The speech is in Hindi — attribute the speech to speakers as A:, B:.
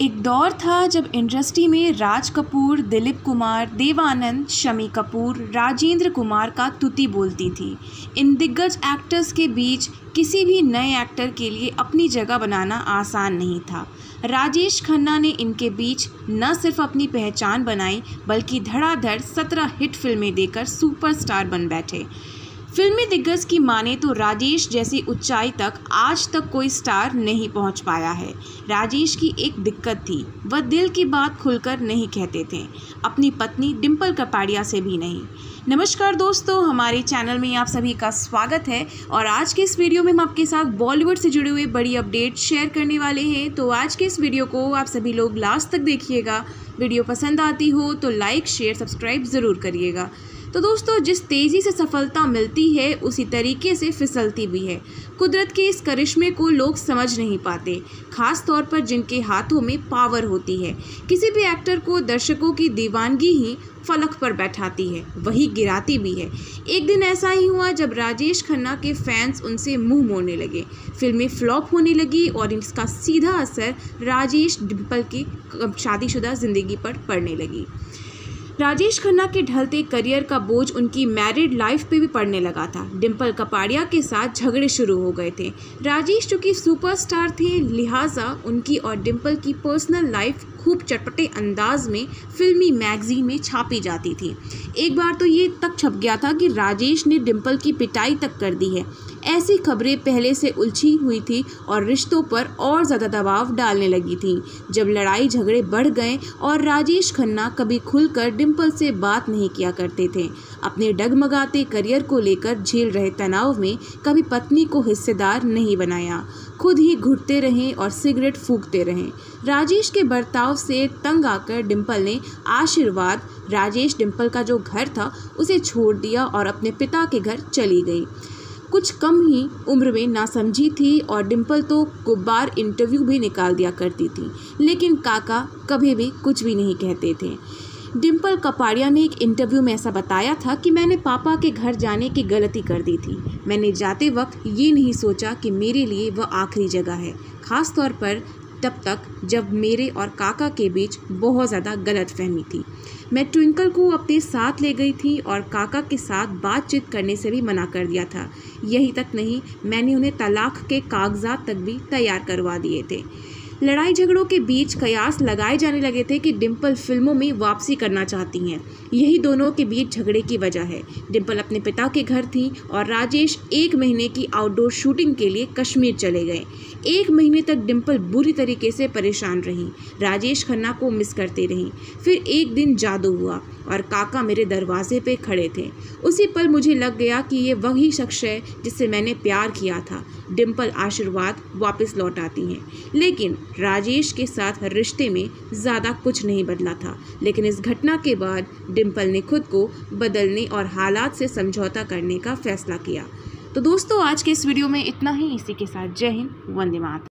A: एक दौर था जब इंडस्ट्री में राज कपूर, दिलीप कुमार, देवानंद, शमी कपूर, राजेंद्र कुमार का तुति बोलती थी। इन दिग्गज एक्टर्स के बीच किसी भी नए एक्टर के लिए अपनी जगह बनाना आसान नहीं था। राजेश खन्ना ने इनके बीच न सिर्फ़ अपनी पहचान बनाई, बल्कि धड़ाधड़ सत्रह हिट फ़िल्में देकर सुपरस्टार बन बैठे। फिल्मी दिग्गज की माने तो राजेश जैसी ऊंचाई तक आज तक कोई स्टार नहीं पहुँच पाया है। राजेश की एक दिक्कत थी, वह दिल की बात खुलकर नहीं कहते थे। अपनी पत्नी डिम्पल कपाड़िया से भी नहीं। नमस्कार दोस्तों, हमारे चैनल में आप सभी का स्वागत है और आज के इस वीडियो में हम आपके साथ बॉलीवुड से जुड़े हुए बड़ी अपडेट शेयर करने वाले हैं। तो आज के इस वीडियो को आप सभी लोग लास्ट तक देखिएगा। वीडियो पसंद आती हो तो लाइक, शेयर, सब्सक्राइब ज़रूर करिएगा। तो दोस्तों, जिस तेज़ी से सफलता मिलती है, उसी तरीके से फिसलती भी है। कुदरत के इस करिश्मे को लोग समझ नहीं पाते, खास तौर पर जिनके हाथों में पावर होती है। किसी भी एक्टर को दर्शकों की दीवानगी ही फलक पर बैठाती है, वही गिराती भी है। एक दिन ऐसा ही हुआ जब राजेश खन्ना के फैंस उनसे मुँह मोड़ने लगे। फ़िल्में फ्लॉप होने लगी और इसका सीधा असर राजेश डिम्पल की शादीशुदा ज़िंदगी पर पड़ने लगी। राजेश खन्ना के ढलते करियर का बोझ उनकी मैरिड लाइफ पे भी पड़ने लगा था। डिम्पल कपाड़िया के साथ झगड़े शुरू हो गए थे। राजेश चूँकि सुपरस्टार थे, लिहाजा उनकी और डिम्पल की पर्सनल लाइफ खूब चटपटे अंदाज में फिल्मी मैगजीन में छापी जाती थी। एक बार तो ये तक छप गया था कि राजेश ने डिम्पल की पिटाई तक कर दी है। ऐसी खबरें पहले से उलझी हुई थी और रिश्तों पर और ज़्यादा दबाव डालने लगी थी। जब लड़ाई झगड़े बढ़ गए और राजेश खन्ना कभी खुलकर डिम्पल से बात नहीं किया करते थे, अपने डगमगाते करियर को लेकर झेल रहे तनाव में कभी पत्नी को हिस्सेदार नहीं बनाया। खुद ही घुटते रहें और सिगरेट फूकते रहें। राजेश के बर्ताव से तंग आकर डिम्पल ने आशीर्वाद, राजेश डिम्पल का जो घर था, उसे छोड़ दिया और अपने पिता के घर चली गई। कुछ कम ही उम्र में नासमझी थी और डिम्पल तो गुब्बार इंटरव्यू भी निकाल दिया करती थी। लेकिन काका कभी भी कुछ भी नहीं कहते थे। डिम्पल कपाड़िया ने एक इंटरव्यू में ऐसा बताया था कि मैंने पापा के घर जाने की गलती कर दी थी। मैंने जाते वक्त ये नहीं सोचा कि मेरे लिए वह आखिरी जगह है। ख़ास तौर पर तब तक जब मेरे और काका के बीच बहुत ज़्यादा गलत फहमी थी। मैं ट्विंकल को अपने साथ ले गई थी और काका के साथ बातचीत करने से भी मना कर दिया था। यही तक नहीं, मैंने उन्हें तलाक के कागजात तक भी तैयार करवा दिए थे। लड़ाई झगड़ों के बीच कयास लगाए जाने लगे थे कि डिम्पल फ़िल्मों में वापसी करना चाहती हैं। यही दोनों के बीच झगड़े की वजह है। डिम्पल अपने पिता के घर थी और राजेश एक महीने की आउटडोर शूटिंग के लिए कश्मीर चले गए। एक महीने तक डिम्पल बुरी तरीके से परेशान रही। राजेश खन्ना को मिस करती रही। फिर एक दिन जादू हुआ और काका मेरे दरवाजे पे खड़े थे। उसी पल मुझे लग गया कि ये वही शख्स है जिससे मैंने प्यार किया था। डिम्पल आशीर्वाद वापस लौट आती हैं। लेकिन राजेश के साथ रिश्ते में ज़्यादा कुछ नहीं बदला था, लेकिन इस घटना के बाद डिम्पल ने खुद को बदलने और हालात से समझौता करने का फैसला किया। तो दोस्तों, आज के इस वीडियो में इतना ही। इसी के साथ जय हिंद, वंदे मातरम।